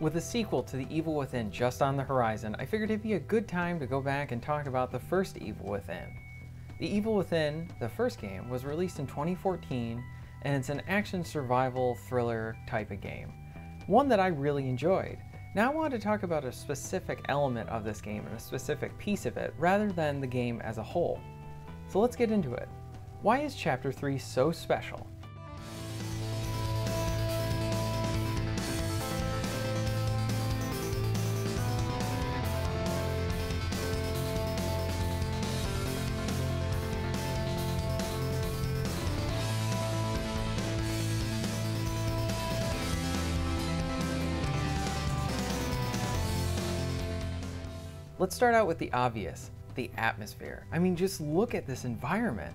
With a sequel to The Evil Within just on the horizon, I figured it'd be a good time to go back and talk about the first Evil Within. The Evil Within, the first game, was released in 2014 and it's an action survival thriller type of game. One that I really enjoyed. Now I want to talk about a specific element of this game and a specific piece of it rather than the game as a whole. So let's get into it. Why is Chapter 3 so special? Let's start out with the obvious, the atmosphere. I mean, just look at this environment.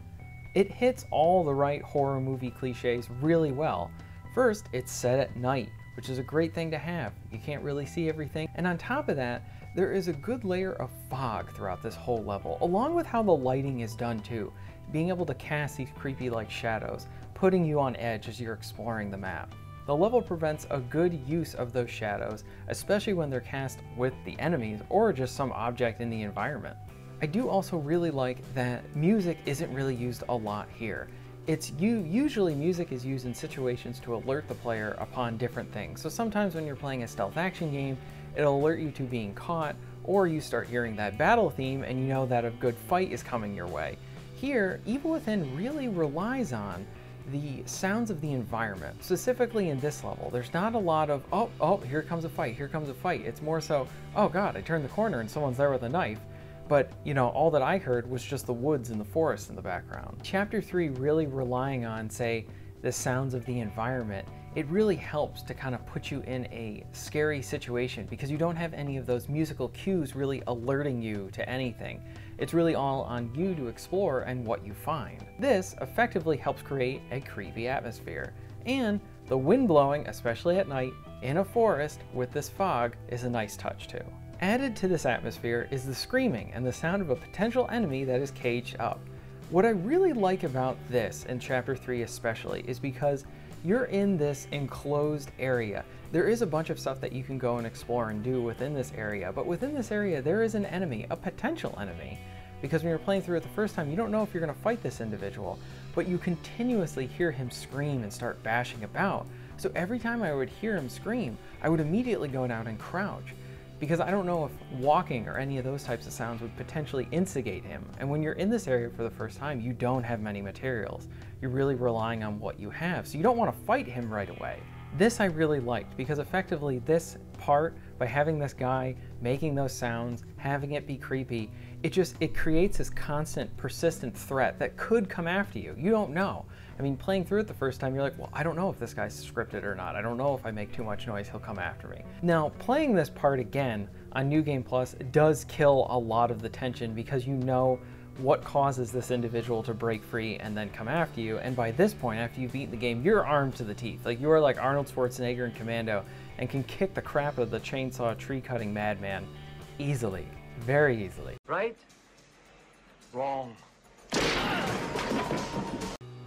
It hits all the right horror movie cliches really well. First, it's set at night, which is a great thing to have. You can't really see everything. And on top of that, there is a good layer of fog throughout this whole level, along with how the lighting is done too. Being able to cast these creepy like shadows, putting you on edge as you're exploring the map. The level prevents a good use of those shadows, especially when they're cast with the enemies or just some object in the environment. I do also really like that music isn't really used a lot here. It's you usually music is used in situations to alert the player upon different things. So sometimes when you're playing a stealth action game, it'll alert you to being caught, or you start hearing that battle theme and you know that a good fight is coming your way. Here, Evil Within really relies on the sounds of the environment, specifically in this level. There's not a lot of, oh, oh, here comes a fight, here comes a fight. It's more so, oh god, I turned the corner and someone's there with a knife. But, you know, all that I heard was just the woods and the forest in the background. Chapter 3 really relying on, say, the sounds of the environment it really helps to kind of put you in a scary situation because you don't have any of those musical cues really alerting you to anything. It's really all on you to explore and what you find. This effectively helps create a creepy atmosphere. And the wind blowing, especially at night, in a forest with this fog is a nice touch too. Added to this atmosphere is the screaming and the sound of a potential enemy that is caged up. What I really like about this in Chapter 3 especially is because you're in this enclosed area. There is a bunch of stuff that you can go and explore and do within this area, but within this area there is an enemy, a potential enemy. Because when you're playing through it the first time, you don't know if you're going to fight this individual, but you continuously hear him scream and start bashing about. So every time I would hear him scream, I would immediately go down and crouch because I don't know if walking or any of those types of sounds would potentially instigate him. And when you're in this area for the first time, you don't have many materials. You're really relying on what you have, so you don't want to fight him right away. This I really liked because effectively this part, by having this guy making those sounds, having it be creepy, it just, it creates this constant, persistent threat that could come after you. You don't know. I mean, playing through it the first time, you're like, well, I don't know if this guy's scripted or not. I don't know if I make too much noise, he'll come after me. Now, playing this part again on New Game Plus does kill a lot of the tension because you know what causes this individual to break free and then come after you. And by this point, after you've beaten the game, you're armed to the teeth. Like you are like Arnold Schwarzenegger in Commando and can kick the crap out of the chainsaw tree cutting madman easily, very easily. Right? Wrong.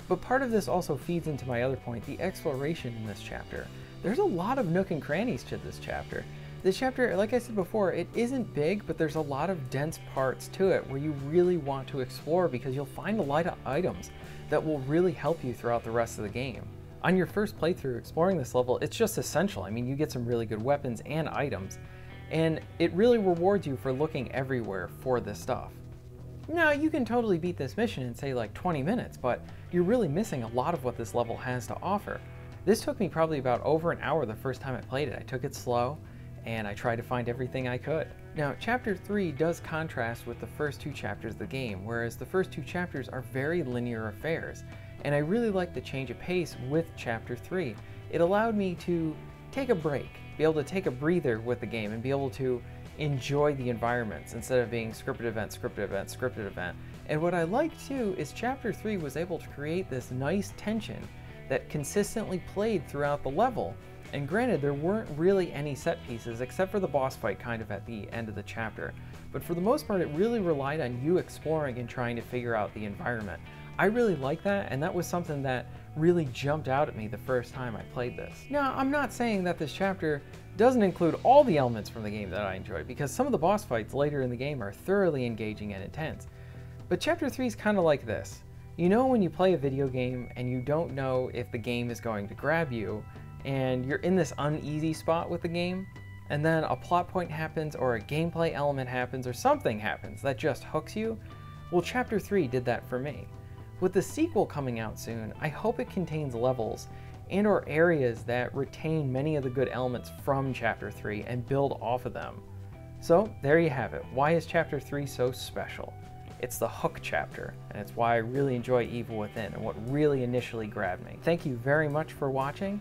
But part of this also feeds into my other point, the exploration in this chapter. There's a lot of nook and crannies to this chapter. This chapter, like I said before, it isn't big, but there's a lot of dense parts to it where you really want to explore because you'll find a lot of items that will really help you throughout the rest of the game. On your first playthrough exploring this level, it's just essential. I mean, you get some really good weapons and items, and it really rewards you for looking everywhere for this stuff. Now, you can totally beat this mission in say like 20 minutes, but you're really missing a lot of what this level has to offer. This took me probably about over an hour the first time I played it. I took it slow, and I tried to find everything I could. Now, Chapter 3 does contrast with the first two chapters of the game, whereas the first two chapters are very linear affairs, and I really like the change of pace with Chapter 3. It allowed me to take a break, be able to take a breather with the game, and be able to enjoy the environments instead of being scripted event, scripted event, scripted event. And what I like too is Chapter 3 was able to create this nice tension that consistently played throughout the level and granted, there weren't really any set pieces except for the boss fight kind of at the end of the chapter, but for the most part it really relied on you exploring and trying to figure out the environment. I really like that, and that was something that really jumped out at me the first time I played this. Now, I'm not saying that this chapter doesn't include all the elements from the game that I enjoyed, because some of the boss fights later in the game are thoroughly engaging and intense. But chapter 3 is kind of like this. You know when you play a video game and you don't know if the game is going to grab you, and you're in this uneasy spot with the game, and then a plot point happens or a gameplay element happens or something happens that just hooks you? Well, chapter 3 did that for me. With the sequel coming out soon, I hope it contains levels and or areas that retain many of the good elements from chapter 3 and build off of them. So there you have it. Why is chapter 3 so special? It's the hook chapter, and it's why I really enjoy Evil Within and what really initially grabbed me. Thank you very much for watching,